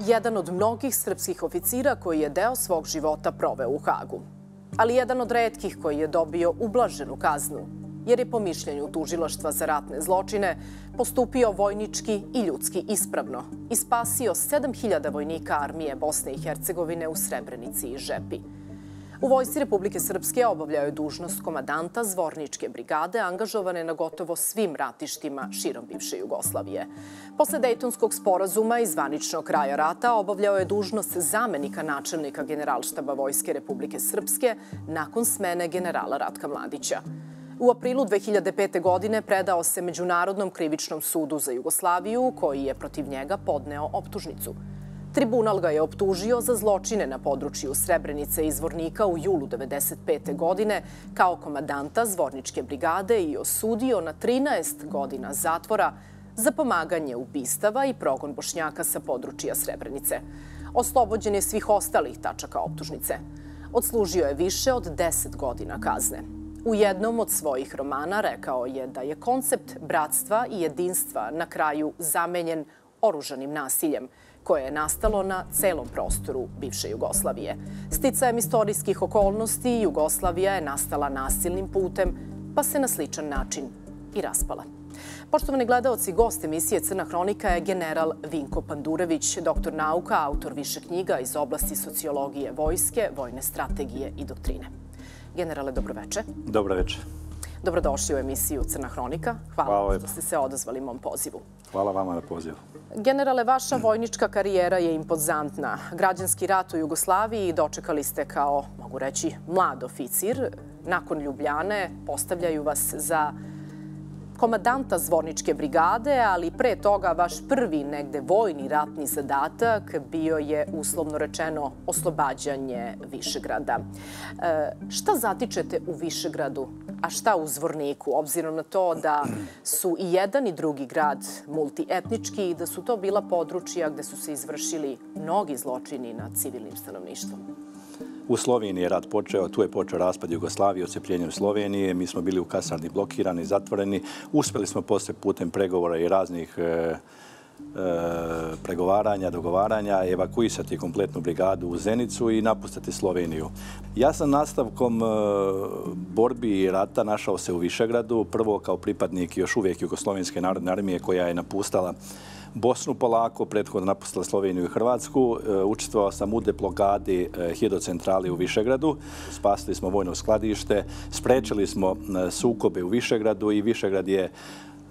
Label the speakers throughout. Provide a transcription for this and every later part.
Speaker 1: jedan od mnogih srpskih oficira koji je deo svog života proveo u Hagu. Ali jedan od redkih koji je dobio ublaženu kaznu, jer je po mišljenju tužilaštva za ratne zločine postupio vojnički i ljudski ispravno i spasio 7000 vojnika armije Bosne i Hercegovine u Srebrenici i Žepi. U Vojsci Republike Srpske obavljao je dužnost komadanta Zvorničke brigade angažovane na gotovo svim ratištima širom bivše Jugoslavije. Posle Dejtonskog sporazuma i zvaničnog kraja rata obavljao je dužnost zamenika načelnika generalštaba Vojske Republike Srpske nakon smene generala Ratka Mladića. U aprilu 2005. godine predao se Međunarodnom krivičnom sudu za Jugoslaviju, koji je protiv njega podneo optužnicu. Tribunal ga je optužio za zločine na području Srebrenice i Zvornika u julu 1995. godine kao komadanta Zvorničke brigade i osudio na 13 godina zatvora za pomaganje ubistava i progon Bošnjaka sa područja Srebrenice. Oslobođen je svih ostalih tačaka optužnice. Odslužio je više od 10 godina kazne. U jednom od svojih romana rekao je da je koncept bratstva i jedinstva na kraju zamenjen oružanim nasiljem – koje je nastalo na celom prostoru bivše Jugoslavije. Sticajem istorijskih okolnosti, Jugoslavija je nastala nasilnim putem, pa se na sličan način i raspala. Poštovani gledalci, gost emisije Crna hronika je general Vinko Pandurević, doktor nauka, autor više knjiga iz oblasti sociologije vojske, vojne strategije i doktrine. Generale, dobroveče.
Speaker 2: Dobroveče.
Speaker 1: Dobrodošli u emisiju Crna hronika. Hvala što ste se odazvali mom pozivu.
Speaker 2: Hvala vama na pozivu.
Speaker 1: Generale, vaša vojnička karijera je impozantna. Građanski rat u Jugoslaviji dočekali ste kao, mogu reći, mlad oficir. Nakon Ljubljane postavljaju vas za komadanta Zvorničke brigade, ali pre toga vaš prvi negde vojni ratni zadatak bio je uslovno rečeno oslobađanje Višegrada. E, šta zatičete u Višegradu, a šta u Zvorniku, obzirom na to da su i jedan i drugi grad multietnički i da su to bila područja gde su se izvršili mnogi zločini nad civilnim stanovništvom?
Speaker 2: U Sloveniji je rat počeo, tu je počeo raspad Jugoslavije, ocepljenje u Slovenije. Mi smo bili u kasarni blokirani, zatvoreni. Uspeli smo posle putem pregovora i raznih e, e, pregovaranja, dogovaranja, evakuisati kompletnu brigadu u Zenicu i napustati Sloveniju. Ja sam nastavkom e, borbi i rata našao se u Višegradu, prvo kao pripadnik još uvijek Jugoslovenske narodne armije koja je napustala Bosnu polako, prethodno napustila Sloveniju i Hrvatsku. E, učestvovao sam u deplogadi e, hidrocentrali u Višegradu. Spasili smo vojno skladište, sprečili smo e, sukobe u Višegradu i Višegrad je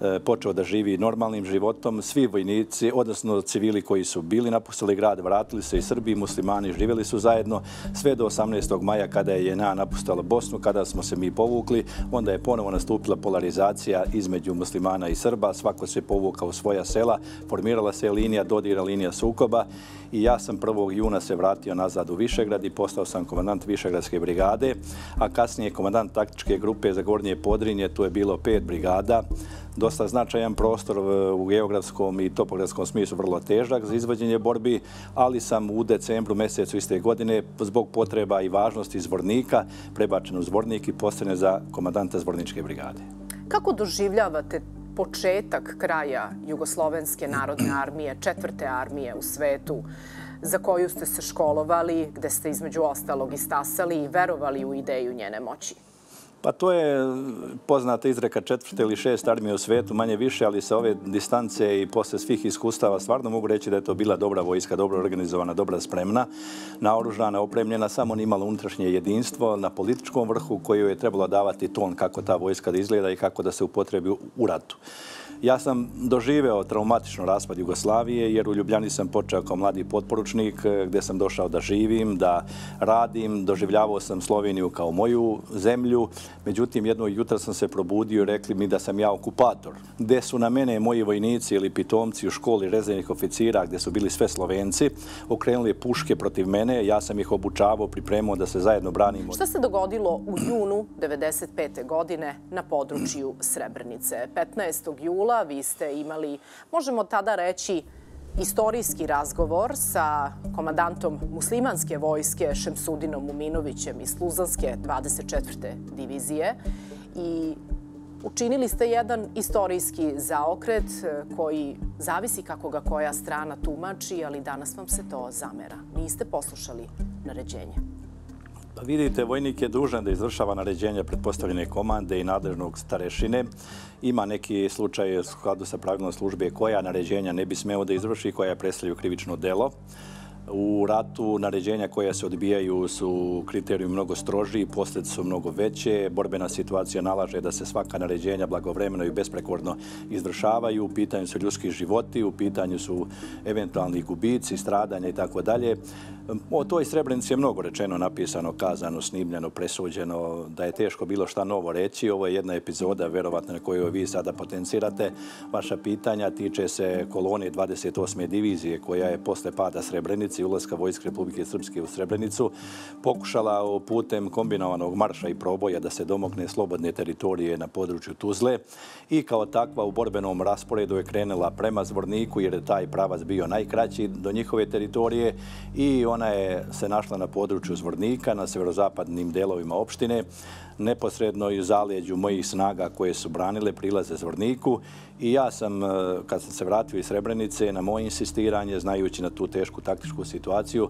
Speaker 2: E, počeo da živi normalnim životom. Svi vojnici, odnosno civili koji su bili napustili grad, vratili se i Srbi i muslimani, živjeli su zajedno sve do 18. maja kada je JNA napustala Bosnu, kada smo se mi povukli. Onda je ponovo nastupila polarizacija između muslimana i Srba. Svako se povukao u svoja sela, formirala se linija, dodira linija sukoba i ja sam 1. juna se vratio nazad u Višegrad i postao sam komandant Višegradske brigade, a kasnije komandant taktičke grupe za Gornje Podrinje, tu je bilo pet brigada, dosta značajan prostor e, u geografskom i topografskom smislu vrlo težak za izvođenje borbi, ali sam u decembru mjesecu iste godine zbog potreba i važnosti zvornika prebačen u zvornik i postane za komandanta zvorničke brigade.
Speaker 1: Kako doživljavate početak kraja Jugoslovenske narodne armije, četvrte armije u svetu, za koju ste se školovali, gde ste između ostalog istasali i verovali u ideju njene moći?
Speaker 2: Pa to je poznata izreka četvrte ili šest armije u svetu, manje više, ali sa ove distance i posle svih iskustava stvarno mogu reći da je to bila dobra vojska, dobro organizovana, dobra spremna, naoružana, opremljena, samo nimalo unutrašnje jedinstvo na političkom vrhu koju je trebalo davati ton kako ta vojska da izgleda i kako da se upotrebi u ratu. Ja sam doživeo traumatično raspad Jugoslavije jer u Ljubljani sam počeo kao mladi potporučnik eh, gdje sam došao da živim, da radim. Doživljavao sam Sloveniju kao moju zemlju. Međutim, jednog jutra sam se probudio i rekli mi da sam ja okupator. Gde su na mene moji vojnici ili pitomci u školi rezervnih oficira gdje su bili sve Slovenci, okrenuli puške protiv mene. Ja sam ih obučavao, pripremao da se zajedno branimo.
Speaker 1: Šta se dogodilo u junu 1995. godine na području Srebrnice? 15. jula jula. Vi ste imali, možemo tada reći, istorijski razgovor sa komandantom muslimanske vojske Šemsudinom Muminovićem iz Luzanske 24. divizije. I Učinili ste jedan istorijski zaokret e, koji zavisi kako ga koja strana tumači, ali danas vam se to zamera. Niste poslušali naređenje.
Speaker 2: Pa vidite, vojnik je dužan da izvršava naređenja predpostavljene komande i nadležnog starešine. Ima neki slučaj u skladu sa pravilnom službe koja naređenja ne bi smeo da izvrši, koja je predstavljaju krivično delo. U ratu naređenja koja se odbijaju su kriterijumi mnogo stroži, posljed su mnogo veće, borbena situacija nalaže da se svaka naređenja blagovremeno i besprekorno izvršavaju, u pitanju su ljudski životi, u pitanju su eventualni gubici, stradanja i tako dalje. O toj Srebrenici je mnogo rečeno, napisano, kazano, snimljeno, presuđeno, da je teško bilo šta novo reći. Ovo je jedna epizoda, verovatno, na kojoj vi sada potencirate. Vaša pitanja tiče se kolone 28. divizije, koja je posle pada Srebrenice Srebrenici, ulaska Vojske Republike Srpske u Srebrenicu, pokušala putem kombinovanog marša i proboja da se domogne slobodne teritorije na području Tuzle i kao takva u borbenom rasporedu je krenula prema Zvorniku, jer je taj pravac bio najkraći do njihove teritorije i ona je se našla na području Zvornika, na severozapadnim delovima opštine, neposredno i zalijeđu mojih snaga koje su branile prilaze Zvorniku. I ja sam, e, kad sam se vratio iz Srebrenice, na moje insistiranje, znajući na tu tešku taktičku situaciju,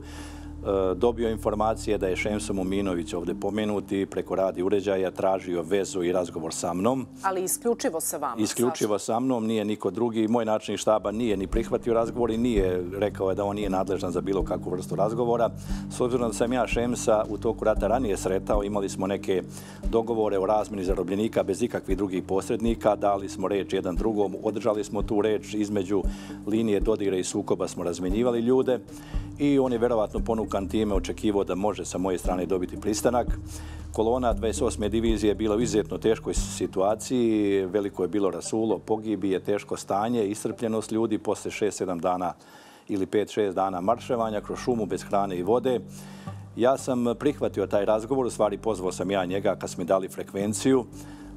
Speaker 2: dobio informacije da je Šemso Muminović ovdje pomenuti preko radi uređaja, tražio vezu i razgovor sa mnom.
Speaker 1: Ali isključivo sa vama?
Speaker 2: Isključivo sa mnom, nije niko drugi. Moj način štaba nije ni prihvatio razgovor i nije rekao da on nije nadležan za bilo kakvu vrstu razgovora. S obzirom da sam ja Šemsa u toku rata ranije sretao, imali smo neke dogovore o razmini zarobljenika bez ikakvih drugih posrednika, dali smo reč jedan drugom, održali smo tu reč između linije dodire i sukoba smo razmenjivali ljude i on je verovatno ponukan time očekivao da može sa moje strane dobiti pristanak. Kolona 28. divizije je bila u izuzetno teškoj situaciji, veliko je bilo rasulo, pogibi je teško stanje, iscrpljenost ljudi posle 6-7 dana ili 5-6 dana marševanja kroz šumu bez hrane i vode. Ja sam prihvatio taj razgovor, u stvari pozvao sam ja njega kad smo mi dali frekvenciju.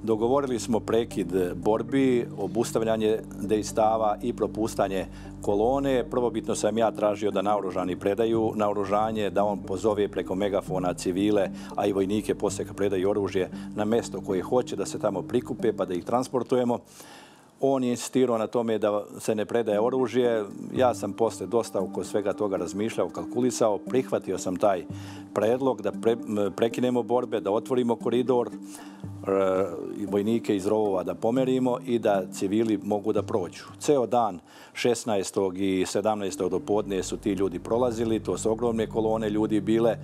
Speaker 2: Dogovorili smo prekid borbi, obustavljanje dejstava i propustanje kolone. Prvobitno sam ja tražio da naoružani predaju naoružanje, da on pozove preko megafona civile, a i vojnike posle kad predaju oružje na mesto koje hoće da se tamo prikupe pa da ih transportujemo. On je insistirao na tome da se ne predaje oružje. Ja sam posle dosta oko svega toga razmišljao, kalkulisao, prihvatio sam taj predlog da prekinemo borbe, da otvorimo koridor, vojnike iz rovova da pomerimo i da civili mogu da prođu. Ceo dan 16. i 17. do podne su ti ljudi prolazili, to su ogromne kolone ljudi bile. E,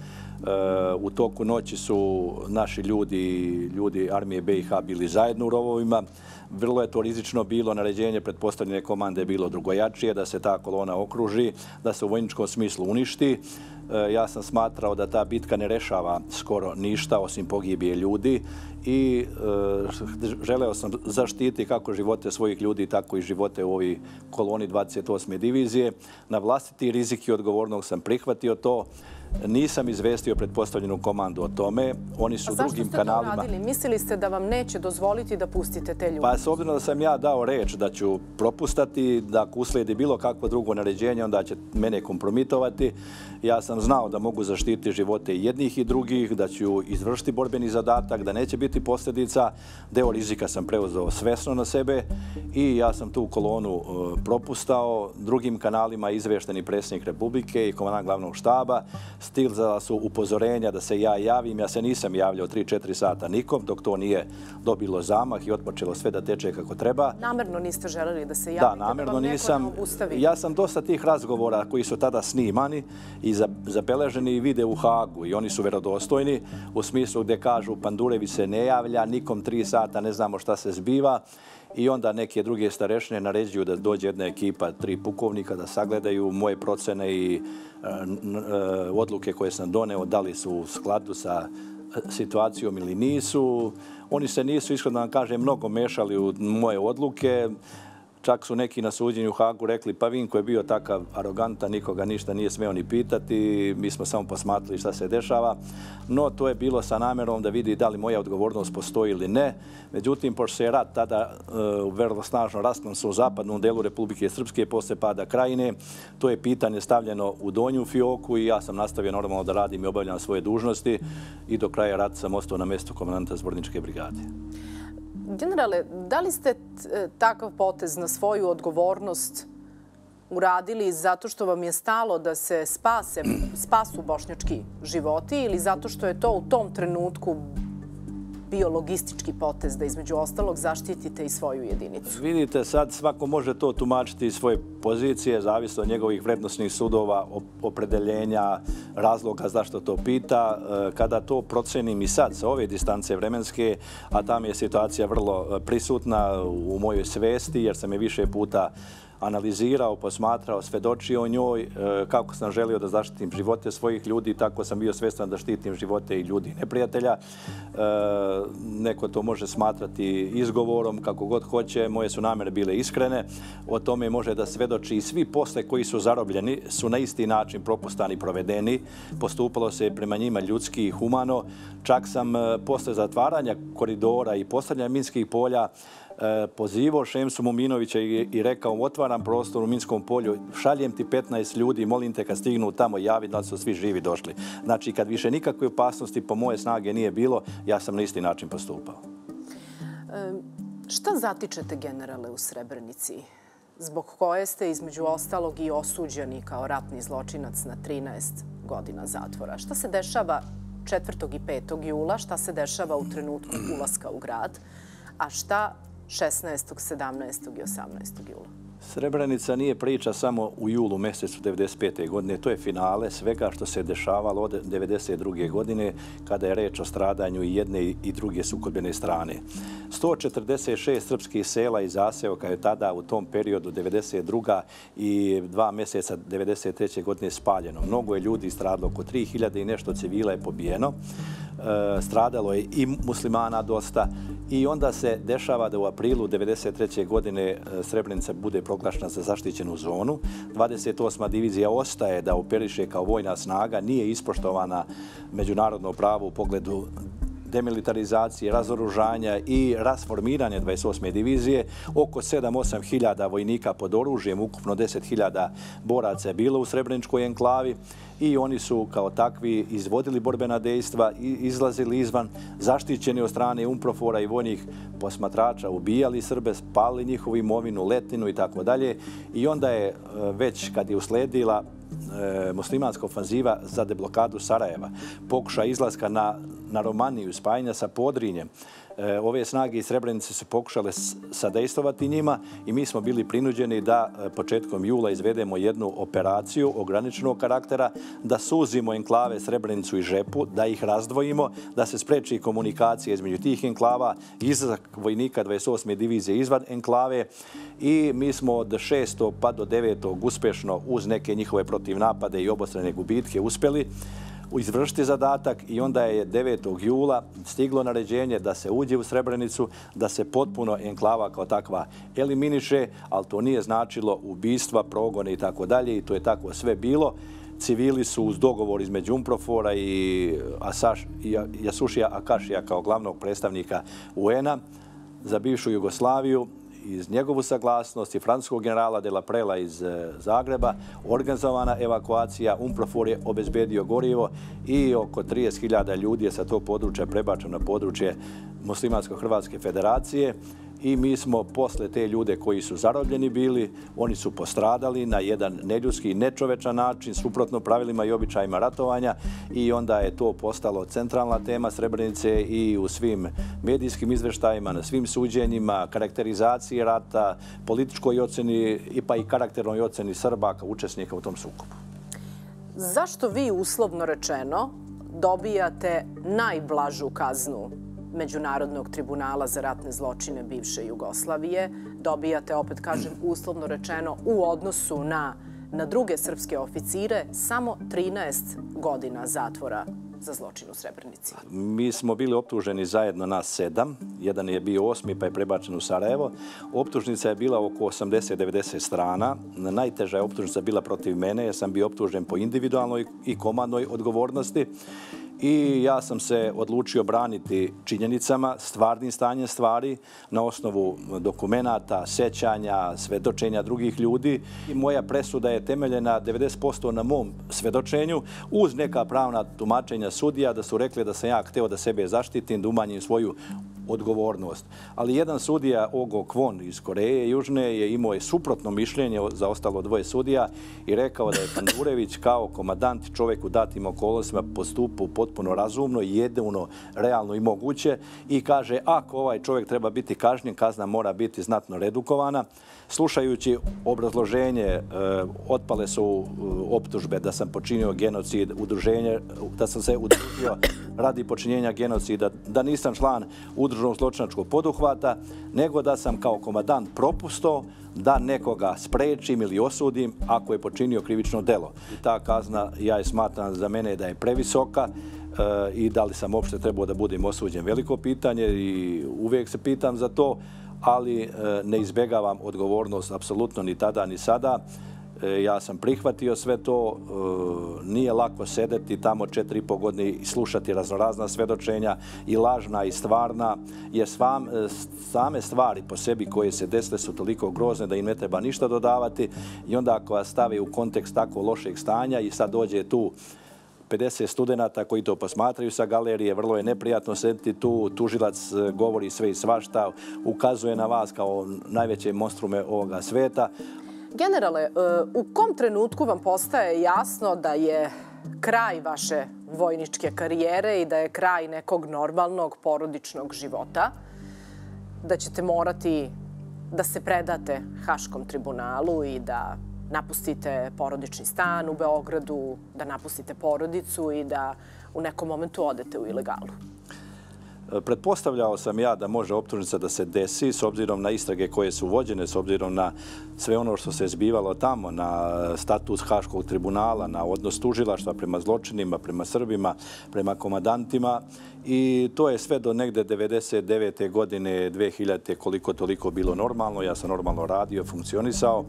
Speaker 2: u toku noći su naši ljudi, ljudi armije BiH bili zajedno u rovovima. Vrlo je to rizično bilo, naređenje predpostavljene komande je bilo drugojačije, da se ta kolona okruži, da se u vojničkom smislu uništi. E, ja sam smatrao da ta bitka ne rešava skoro ništa osim pogibije ljudi i e, želeo sam zaštiti kako živote svojih ljudi, tako i živote u ovoj koloni 28. divizije. Na vlastiti rizik i odgovornog sam prihvatio to nisam izvestio predpostavljenu komandu o tome. Oni su drugim kanalima...
Speaker 1: Zašto ste to radili? Mislili ste da vam neće dozvoliti da pustite te ljude?
Speaker 2: Pa s obzirom da sam ja dao reč da ću propustati, da ako usledi bilo kakvo drugo naređenje, onda će mene kompromitovati. Ja sam znao da mogu zaštiti živote jednih i drugih, da ću izvršiti borbeni zadatak, da neće biti posljedica. Deo rizika sam preuzeo svesno na sebe i ja sam tu kolonu e, propustao. Drugim kanalima izvešteni predsjednik Republike i komandant glavnog štaba stilzala su upozorenja da se ja javim. Ja se nisam javljao 3-4 sata nikom dok to nije dobilo zamah i otpočelo sve da teče kako treba.
Speaker 1: Namerno niste želeli da se javite?
Speaker 2: Da, namerno nisam. Ja sam dosta tih razgovora koji su tada snimani i zabeleženi i vide u Hagu i oni su verodostojni u smislu gde kažu Pandurevi se ne javlja, nikom 3 sata ne znamo šta se zbiva i onda neke druge starešne naređuju da dođe jedna ekipa, tri pukovnika, da sagledaju moje procene i e, e, odluke koje sam doneo, da li su u skladu sa e, situacijom ili nisu. Oni se nisu, iskreno vam kažem, mnogo mešali u moje odluke. Čak su neki na suđenju u Hagu rekli, pa Vinko je bio takav arogantan, nikoga ništa nije smeo ni pitati, mi smo samo posmatrali šta se dešava. No, to je bilo sa namerom da vidi da li moja odgovornost postoji ili ne. Međutim, pošto se je rat tada uh, vrlo snažno rasplan su u zapadnom delu Republike Srpske posle pada krajine, to je pitanje stavljeno u donju fioku i ja sam nastavio normalno da radim i obavljam svoje dužnosti i do kraja rata sam ostao na mjestu komandanta Zborničke brigade.
Speaker 1: Generale, da li ste e, takav potez na svoju odgovornost uradili zato što vam je stalo da se spase, spasu bošnjački životi ili zato što je to u tom trenutku bio logistički potez da između ostalog zaštitite i svoju jedinicu?
Speaker 2: Vidite, sad svako može to tumačiti iz svoje pozicije, zavisno od njegovih vrednostnih sudova, opredeljenja, razloga zašto to pita. E, kada to procenim i sad sa ove distance vremenske, a tam je situacija vrlo e, prisutna u mojoj svesti, jer sam je više puta analizirao, posmatrao, svedočio o njoj, e, kako sam želio da zaštitim živote svojih ljudi, tako sam bio svestan da štitim živote i ljudi neprijatelja. E, neko to može smatrati izgovorom, kako god hoće, moje su namere bile iskrene. O tome može da svedoči i svi posle koji su zarobljeni su na isti način propustani i provedeni. Postupalo se prema njima ljudski i humano. Čak sam e, posle zatvaranja koridora i postavljanja minskih polja Eh, pozivao Šemsu Muminovića i rekao otvaram prostor u Minskom polju, šaljem ti 15 ljudi, molim te kad stignu tamo javi da su svi živi došli. Znači kad više nikakve opasnosti po moje snage nije bilo, ja sam na isti način postupao.
Speaker 1: E, šta zatičete generale u Srebrenici? Zbog koje ste između ostalog i osuđeni kao ratni zločinac na 13 godina zatvora. Šta se dešava 4. i 5. jula? Šta se dešava u trenutku ulaska u grad? A šta 16., 17. i 18. jula.
Speaker 2: Srebrenica nije priča samo u julu mjesecu 1995. godine. To je finale svega što se dešavalo od 1992. godine kada je reč o stradanju i jedne i druge sukobljene strane. 146 srpskih sela i zaseoka je tada u tom periodu 1992. i dva mjeseca 1993. godine spaljeno. Mnogo je ljudi stradilo, oko 3000 i nešto civila je pobijeno. E, stradalo je i muslimana dosta i onda se dešava da u aprilu 1993. godine e, Srebrenica bude proglašena za zaštićenu zonu. 28. divizija ostaje da operiše kao vojna snaga, nije ispoštovana međunarodno pravo u pogledu demilitarizacije, razoružanja i rasformiranja 28. divizije. Oko 7-8 hiljada vojnika pod oružjem, ukupno 10 hiljada boraca je bilo u Srebreničkoj enklavi i oni su kao takvi izvodili borbena dejstva, izlazili izvan, zaštićeni od strane umprofora i vojnih posmatrača, ubijali Srbe, spali njihovu imovinu, letinu i tako dalje. I onda je e, već kad je usledila e, muslimanska ofanziva za deblokadu Sarajeva, pokuša izlaska na, na Romaniju, spajanja sa Podrinjem, E, ove snage iz Srebrenice su pokušale sadejstovati njima i mi smo bili prinuđeni da e, početkom jula izvedemo jednu operaciju ograničenog karaktera, da suzimo enklave Srebrenicu i Žepu, da ih razdvojimo, da se spreči komunikacija između tih enklava, izazak vojnika 28. divizije izvan enklave i mi smo od 6. pa do 9. uspešno uz neke njihove protivnapade i obostrane gubitke uspeli izvršiti zadatak i onda je 9. jula stiglo naređenje da se uđe u Srebrenicu, da se potpuno enklava kao takva eliminiše, ali to nije značilo ubistva, progone i tako dalje i to je tako sve bilo. Civili su uz dogovor između Umprofora i Jasušija Akašija kao glavnog predstavnika UN-a za bivšu Jugoslaviju iz njegovu saglasnost i francuskog generala de la Prela iz eh, Zagreba organizovana evakuacija. Umprofor je obezbedio gorivo i oko 30.000 ljudi je sa tog područja prebačeno na područje Muslimansko-Hrvatske federacije i mi smo posle te ljude koji su zarobljeni bili, oni su postradali na jedan neljudski, nečovečan način, suprotno pravilima i običajima ratovanja i onda je to postalo centralna tema Srebrenice i u svim medijskim izveštajima, na svim suđenjima, karakterizaciji rata, političkoj oceni i pa i karakternoj oceni Srba kao učesnika u tom sukobu.
Speaker 1: Zašto vi uslovno rečeno dobijate najblažu kaznu Međunarodnog tribunala za ratne zločine bivše Jugoslavije. Dobijate, opet kažem, uslovno rečeno, u odnosu na, na druge srpske oficire, samo 13 godina zatvora za zločin u Srebrnici.
Speaker 2: Mi smo bili optuženi zajedno na sedam. Jedan je bio osmi pa je prebačen u Sarajevo. Optužnica je bila oko 80-90 strana. Najteža je optužnica bila protiv mene jer sam bio optužen po individualnoj i komandnoj odgovornosti i ja sam se odlučio braniti činjenicama, stvarnim stanjem stvari na osnovu dokumentata, sećanja, svedočenja drugih ljudi. I moja presuda je temeljena 90% na mom svedočenju uz neka pravna tumačenja sudija da su rekli da sam ja hteo da sebe zaštitim, da umanjim svoju odgovornost. Ali jedan sudija, Ogo Kvon iz Koreje Južne, je imao je suprotno mišljenje za ostalo dvoje sudija i rekao da je Pandurević kao komadant čovjek u datim okolnostima postupu potpuno razumno, jedino, realno i moguće i kaže ako ovaj čovjek treba biti kažnjen, kazna mora biti znatno redukovana. Slušajući obrazloženje, e, otpale su e, optužbe da sam počinio genocid, udruženje, da sam se udružio radi počinjenja genocida, da nisam član udruženog zločinačkog poduhvata, nego da sam kao komadant propusto da nekoga sprečim ili osudim ako je počinio krivično delo. Ta kazna, ja je smatram za mene da je previsoka, e, i da li sam uopšte trebao da budem osuđen, veliko pitanje i uvijek se pitam za to, ali e, ne izbegavam odgovornost apsolutno ni tada ni sada. E, ja sam prihvatio sve to, e, nije lako sedeti tamo četiri i po godine i slušati raznorazna svedočenja i lažna i stvarna, jer e, same stvari po sebi koje se desile su toliko grozne da im ne treba ništa dodavati i onda ako vas stave u kontekst tako lošeg stanja i sad dođe tu 50 studenta koji to posmatraju sa galerije, vrlo je neprijatno sediti tu, tužilac govori sve i svašta, ukazuje na vas kao najveće monstrume ovoga sveta.
Speaker 1: Generale, e, u kom trenutku vam postaje jasno da je kraj vaše vojničke karijere i da je kraj nekog normalnog porodičnog života, da ćete morati da se predate Haškom tribunalu i da napustite porodični stan u Beogradu, da napustite porodicu i da u nekom momentu odete u ilegalu?
Speaker 2: E, pretpostavljao sam ja da može optužnica da se desi s obzirom na istrage koje su vođene, s obzirom na sve ono što se zbivalo tamo, na status Haškog tribunala, na odnos tužilaštva prema zločinima, prema Srbima, prema komadantima. I to je sve do negde 99. godine, 2000. koliko toliko bilo normalno. Ja sam normalno radio, funkcionisao.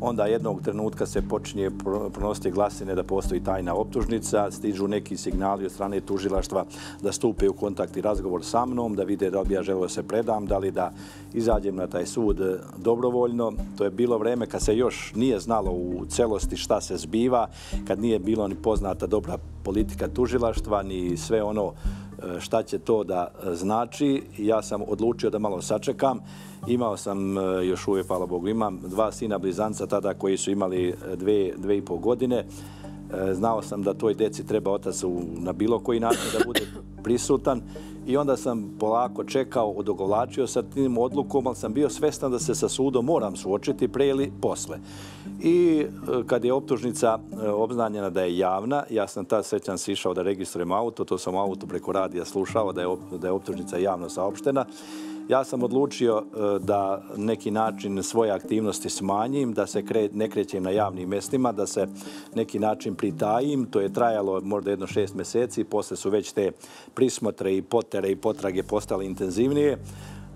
Speaker 2: Onda jednog trenutka se počinje pronositi glasine da postoji tajna optužnica, stižu neki signali od strane tužilaštva da stupe u kontakt i razgovor sa mnom, da vide da li bi ja želeo se predam, da li da izađem na taj sud dobrovoljno. To je bilo vreme kad se još nije znalo u celosti šta se zbiva, kad nije bilo ni poznata dobra politika tužilaštva, ni sve ono e, šta će to da e, znači. Ja sam odlučio da malo sačekam. Imao sam e, još uvijek, hvala Bogu, imam dva sina blizanca tada koji su imali e, dve, dve i pol godine. E, znao sam da toj deci treba otac na bilo koji način da bude prisutan i onda sam polako čekao, odogovlačio sa tim odlukom, ali sam bio svestan da se sa sudom moram suočiti pre ili posle. I e, kad je optužnica e, obznanjena da je javna, ja sam tad sećan se išao da registrujem auto, to sam auto preko radija slušao da je, da je optužnica javno saopštena ja sam odlučio e, da neki način svoje aktivnosti smanjim, da se ne krećem na javnim mestima, da se neki način pritajim. To je trajalo možda jedno šest meseci, posle su već te prismotre i potere i potrage postale intenzivnije.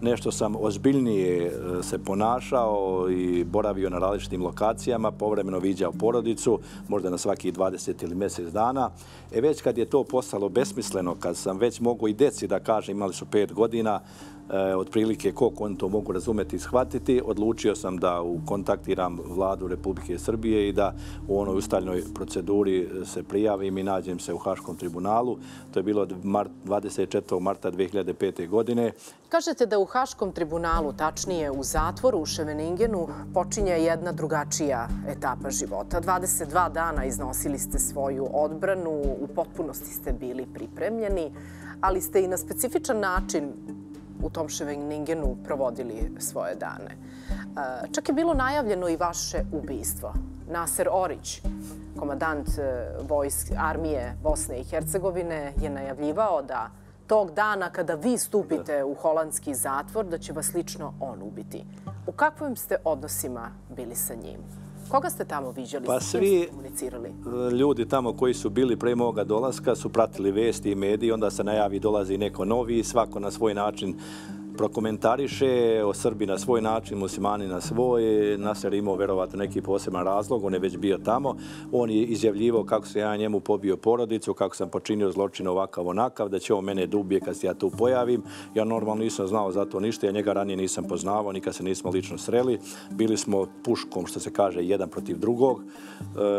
Speaker 2: Nešto sam ozbiljnije e, se ponašao i boravio na različitim lokacijama, povremeno viđao porodicu, možda na svaki 20 ili mjesec dana. E već kad je to postalo besmisleno, kad sam već mogu i deci da kažem, imali su pet godina, E, otprilike koliko oni to mogu razumeti i shvatiti, odlučio sam da kontaktiram vladu Republike Srbije i da u onoj ustaljnoj proceduri e, se prijavim i nađem se u Haškom tribunalu. To je bilo 24. marta 2005. godine.
Speaker 1: Kažete da u Haškom tribunalu, tačnije u zatvoru u Ševeningenu, počinje jedna drugačija etapa života. 22 dana iznosili ste svoju odbranu, u potpunosti ste bili pripremljeni, ali ste i na specifičan način u tom Ševeningenu provodili svoje dane. E, čak je bilo najavljeno i vaše ubijstvo. Naser Orić, komadant e, vojske armije Bosne i Hercegovine, je najavljivao da tog dana kada vi stupite u holandski zatvor, da će vas lično on ubiti. U kakvim ste odnosima bili sa njim? Koga ste tamo viđali?
Speaker 2: Pa svi ljudi tamo koji su bili pre moga dolaska su pratili vesti i mediji, onda se najavi dolazi neko novi, svako na svoj način prokomentariše o Srbi na svoj način, muslimani na svoj. Nasar imao verovatno neki poseban razlog, on je već bio tamo. On je izjavljivo kako se ja njemu pobio porodicu, kako sam počinio zločin ovakav onakav, da će on mene dubije kad se ja tu pojavim. Ja normalno nisam znao za to ništa, ja njega ranije nisam poznavao, nikad se nismo lično sreli. Bili smo puškom, što se kaže, jedan protiv drugog. E,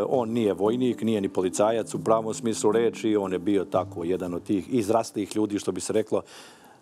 Speaker 2: on nije vojnik, nije ni policajac u pravom smislu reči, on je bio tako jedan od tih izrastlih ljudi, što bi se reklo,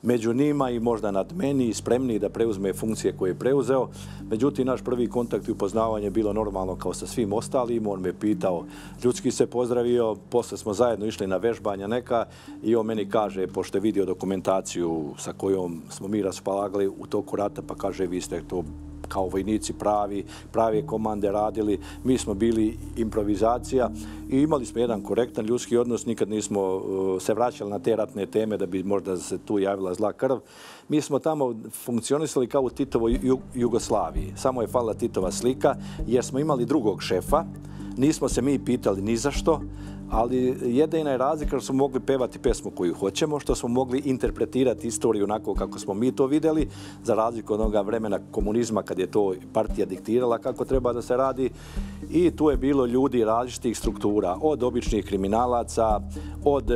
Speaker 2: među njima i možda nad meni spremni da preuzme funkcije koje je preuzeo. Međutim, naš prvi kontakt i upoznavanje je bilo normalno kao sa svim ostalim. On me pitao, ljudski se pozdravio, posle smo zajedno išli na vežbanja neka i on meni kaže, pošto je vidio dokumentaciju sa kojom smo mi raspolagali u toku rata, pa kaže, vi ste to kao vojnici pravi, prave komande radili. Mi smo bili improvizacija i imali smo jedan korektan ljudski odnos. Nikad nismo uh, se vraćali na te ratne teme da bi možda se tu javila zla krv. Mi smo tamo funkcionisali kao u Titovoj Jugoslaviji. Samo je falila Titova slika jer smo imali drugog šefa. Nismo se mi pitali ni za što ali jedina je razlika što smo mogli pevati pesmu koju hoćemo, što smo mogli interpretirati istoriju onako kako smo mi to videli, za razliku od onoga vremena komunizma kad je to partija diktirala kako treba da se radi. I tu je bilo ljudi različitih struktura, od običnih kriminalaca, od e,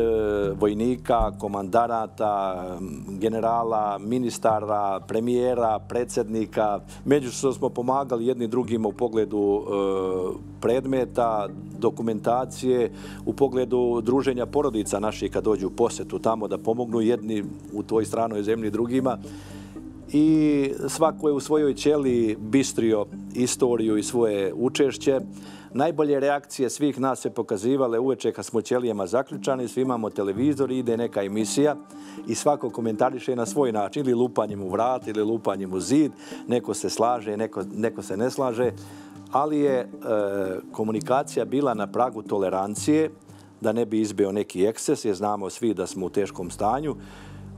Speaker 2: vojnika, komandarata, generala, ministara, premijera, predsjednika. Međusobno smo pomagali jedni drugima u pogledu e, predmeta, dokumentacije, u pogledu druženja porodica naših kad dođu u posetu tamo da pomognu jedni u toj stranoj zemlji drugima. I svako je u svojoj ćeli bistrio istoriju i svoje učešće. Najbolje reakcije svih nas se pokazivale uveče kad smo ćelijama zaključani, svi imamo televizor, ide neka emisija i svako komentariše na svoj način, ili lupanjem u vrat, ili lupanjem u zid, neko se slaže, neko, neko se ne slaže ali je e, komunikacija bila na pragu tolerancije, da ne bi izbio neki ekses, jer znamo svi da smo u teškom stanju,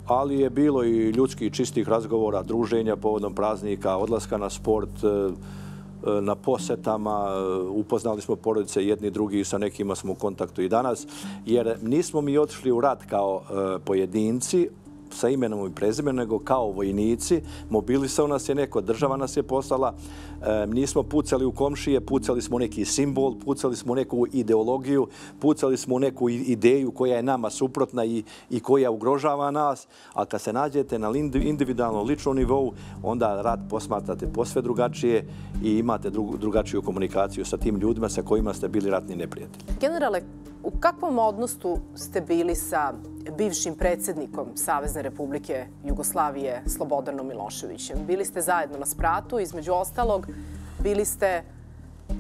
Speaker 2: ali je bilo i ljudskih čistih razgovora, druženja povodom praznika, odlaska na sport, e, e na posetama, e, upoznali smo porodice jedni drugi, sa nekima smo u kontaktu i danas, jer nismo mi otišli u rat kao e, pojedinci, sa imenom i prezimenom, nego kao vojnici. Mobilisao nas je neko, država nas je poslala. E, nismo pucali u komšije, pucali smo neki simbol, pucali smo neku ideologiju, pucali smo neku ideju koja je nama suprotna i, i koja ugrožava nas. A kad se nađete na individualnom, ličnom nivou, onda rad posmatrate posve drugačije i imate drugačiju komunikaciju sa tim ljudima sa kojima ste bili ratni neprijatelji.
Speaker 1: Generale, u kakvom odnosu ste bili sa bivšim predsjednikom Savezne republike Jugoslavije Slobodanom Miloševićem. Bili ste zajedno na spratu, između ostalog bili ste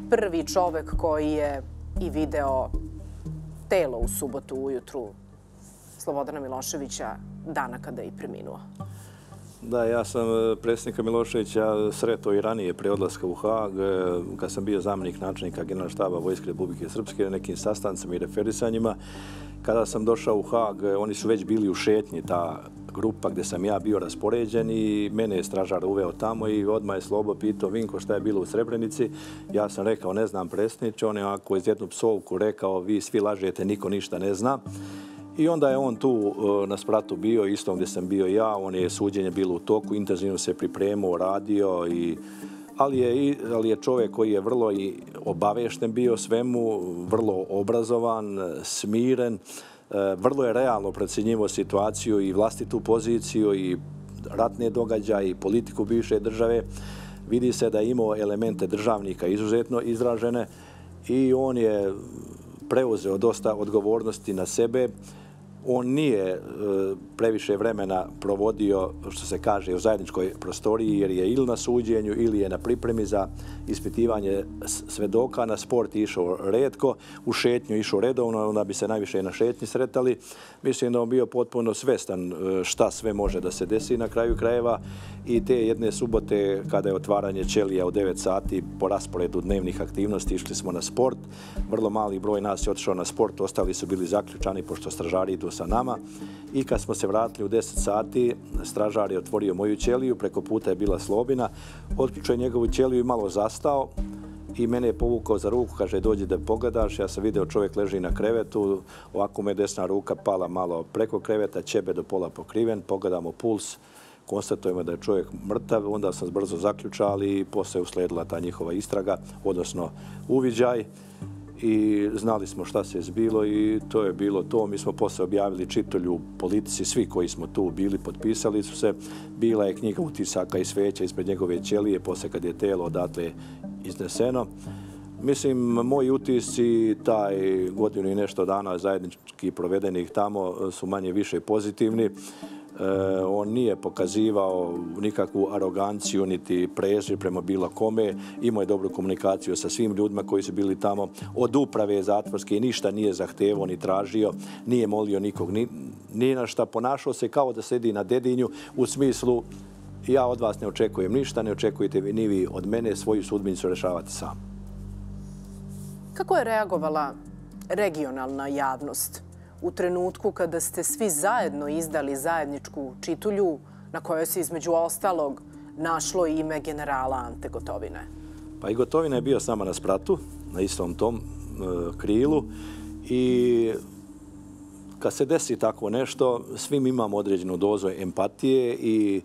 Speaker 1: prvi čovek koji je i video telo u subotu ujutru Slobodana Miloševića dana kada je i preminuo.
Speaker 2: Da, ja sam e, predsjednika Miloševića sreto i ranije pre odlaska u Haag, e, kad sam bio zamjenik načelnika generalštaba Vojske Republike Srpske nekim sastancama i referisanjima. Kada sam došao u Haag, e, oni su već bili u šetnji, ta grupa gdje sam ja bio raspoređen i mene je stražar uveo tamo i odmah je Slobo pitao Vinko šta je bilo u Srebrenici. Ja sam rekao ne znam presniče, on je ovako iz jednu psovku rekao vi svi lažete, niko ništa ne zna. I onda je on tu uh, na spratu bio, isto gdje sam bio ja, on je suđenje bilo u toku, intenzivno se pripremao, radio i ali je, ali je čovjek koji je vrlo i obavešten bio svemu, vrlo obrazovan, smiren, E, vrlo je realno procjenjivo situaciju i vlastitu poziciju i ratne događaje i politiku bivše države. Vidi se da je imao elemente državnika izuzetno izražene i on je preuzeo dosta odgovornosti na sebe on nije e, previše vremena provodio, što se kaže, u zajedničkoj prostoriji, jer je ili na suđenju ili je na pripremi za ispitivanje svedoka. Na sport išao redko, u šetnju išao redovno, onda bi se najviše na šetnji sretali. Mislim da on bio potpuno svestan e, šta sve može da se desi na kraju krajeva i te jedne subote kada je otvaranje Ćelija u 9 sati po rasporedu dnevnih aktivnosti išli smo na sport. Vrlo mali broj nas je otišao na sport, ostali su bili zaključani pošto stražari idu sa nama. I kad smo se vratili u 10 sati, stražar je otvorio moju ćeliju, preko puta je bila slobina, otključio je njegovu ćeliju i malo zastao i mene je povukao za ruku, kaže dođi da pogledaš, ja sam video čovjek leži na krevetu, ovako me desna ruka pala malo preko kreveta, ćebe do pola pokriven, pogledamo puls, konstatujemo da je čovjek mrtav, onda sam brzo zaključali i posle usledila ta njihova istraga, odnosno uviđaj i znali smo šta se je zbilo i to je bilo to. Mi smo posle objavili čitolju politici, svi koji smo tu bili, potpisali su se. Bila je knjiga utisaka i sveća ispred njegove ćelije, posle kad je telo odatle izneseno. Mislim, moji utisci taj godinu i nešto dana zajednički provedenih tamo su manje više pozitivni. E, on nije pokazivao nikakvu aroganciju niti prezir prema bilo kome. Imao je dobru komunikaciju sa svim ljudima koji su bili tamo. Od uprave zatvorske ništa nije zahtevo ni tražio. Nije molio nikog ni, ni na šta. Ponašao se kao da sedi na dedinju u smislu ja od vas ne očekujem ništa, ne očekujete ni vi od mene svoju sudbinicu rešavati sam.
Speaker 1: Kako je reagovala regionalna javnost u trenutku kada ste svi zajedno izdali zajedničku čitulju na kojoj se između ostalog našlo ime generala Ante Gotovine?
Speaker 2: Pa i Gotovina je bio sama na spratu, na istom tom e, krilu i kad se desi tako nešto, svim imamo određenu dozu empatije i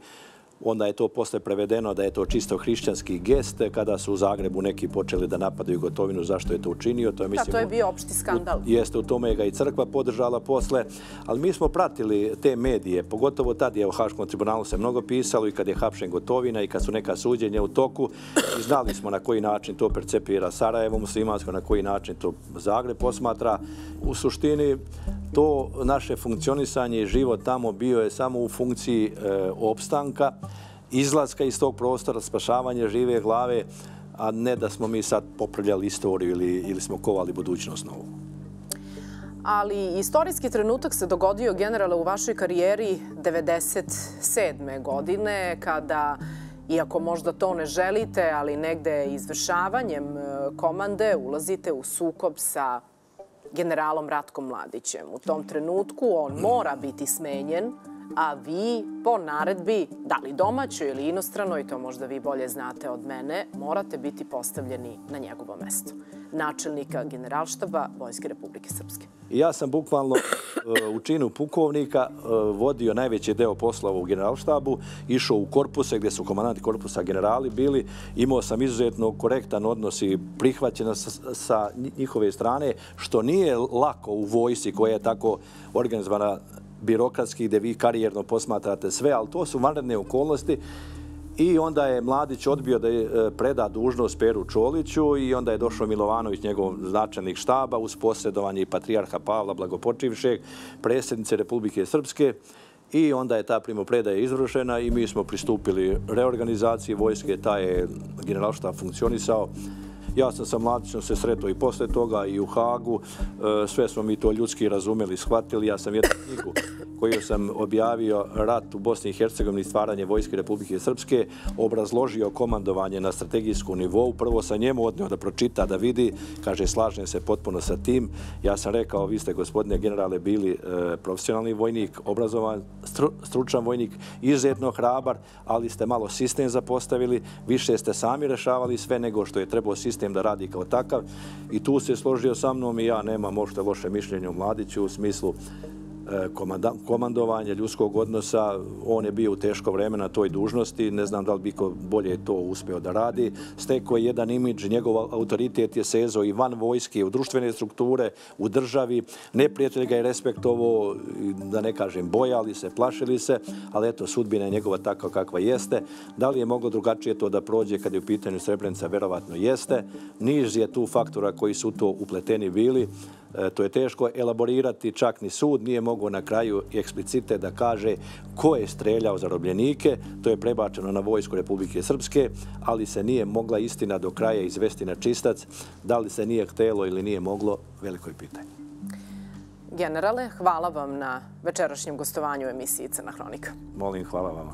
Speaker 2: onda je to posle prevedeno da je to čisto hrišćanski gest kada su u Zagrebu neki počeli da napadaju gotovinu zašto je to učinio.
Speaker 1: To je, mislim, da, to je bio opšti skandal.
Speaker 2: jeste, u tome je ga i crkva podržala posle. Ali mi smo pratili te medije, pogotovo tad je u Haškom tribunalu se mnogo pisalo i kad je hapšen gotovina i kad su neka suđenja u toku. I znali smo na koji način to percepira Sarajevo muslimansko, na koji način to Zagreb posmatra. U suštini, to naše funkcionisanje i život tamo bio je samo u funkciji e, opstanka, izlaska iz tog prostora, spašavanja žive glave, a ne da smo mi sad popravljali istoriju ili, ili smo kovali budućnost novu.
Speaker 1: Ali istorijski trenutak se dogodio generale u vašoj karijeri 97. godine kada Iako možda to ne želite, ali negde izvršavanjem e, komande ulazite u sukob sa generalom Ratkom Mladićem. U tom trenutku on mora biti smenjen, a vi po naredbi, da li domaćoj ili inostranoj, to možda vi bolje znate od mene, morate biti postavljeni na njegovo mesto. Načelnika generalštaba Vojske Republike Srpske.
Speaker 2: Ja sam bukvalno e, u činu pukovnika e, vodio najveći deo poslova u generalštabu, išao u korpuse gdje su komandanti korpusa generali bili, imao sam izuzetno korektan odnos i prihvaćena sa njihove strane, što nije lako u vojsi koja je tako organizovana birokratski gdje vi karijerno posmatrate sve, ali to su vanredne okolnosti. I onda je Mladić odbio da je e, preda dužnost Peru Čoliću i onda je došao Milovanović, njegov značajnik štaba, uz posjedovanje i patrijarha Pavla Blagopočivšeg, predsjednice Republike Srpske. I onda je ta primopredaja izvršena i mi smo pristupili reorganizaciji vojske, ta je generalštab funkcionisao. Ja sam sa mladićom se sretao i posle toga i u Hagu. E, sve smo mi to ljudski razumeli, shvatili. Ja sam jednu knjigu koju sam objavio rat u Bosni i Hercegovini stvaranje Vojske Republike Srpske, obrazložio komandovanje na strategijsku nivou. Prvo sa njemu odnio da pročita, da vidi, kaže, slažem se potpuno sa tim. Ja sam rekao, vi ste, gospodine generale, bili e, profesionalni vojnik, obrazovan, stručan vojnik, izuzetno hrabar, ali ste malo sistem zapostavili, više ste sami rešavali sve nego što je trebao sistem da radi kao takav. I tu se složio sa mnom i ja nemam možda loše mišljenje o Mladiću u smislu Eh, Komandovanja ljudskog odnosa. On je bio u teško vreme na toj dužnosti. Ne znam da li bi ko bolje to uspeo da radi. Steko je jedan imidž, njegov autoritet je sezo i van vojske, u društvene strukture, u državi. Neprijatelj ga je respektovo, da ne kažem, bojali se, plašili se, ali eto, sudbina je njegova takva kakva jeste. Da li je moglo drugačije to da prođe kad je u pitanju Srebrenica? Verovatno jeste. Niž je tu faktora koji su to upleteni bili. E, to je teško elaborirati, čak ni sud nije mogo na kraju eksplicite da kaže ko je streljao zarobljenike, to je prebačeno na Vojsku Republike Srpske, ali se nije mogla istina do kraja izvesti na čistac, da li se nije htelo ili nije moglo, veliko je pitanje.
Speaker 1: Generale, hvala vam na večerašnjem gostovanju emisiji Crna Hronika.
Speaker 2: Molim, hvala vama.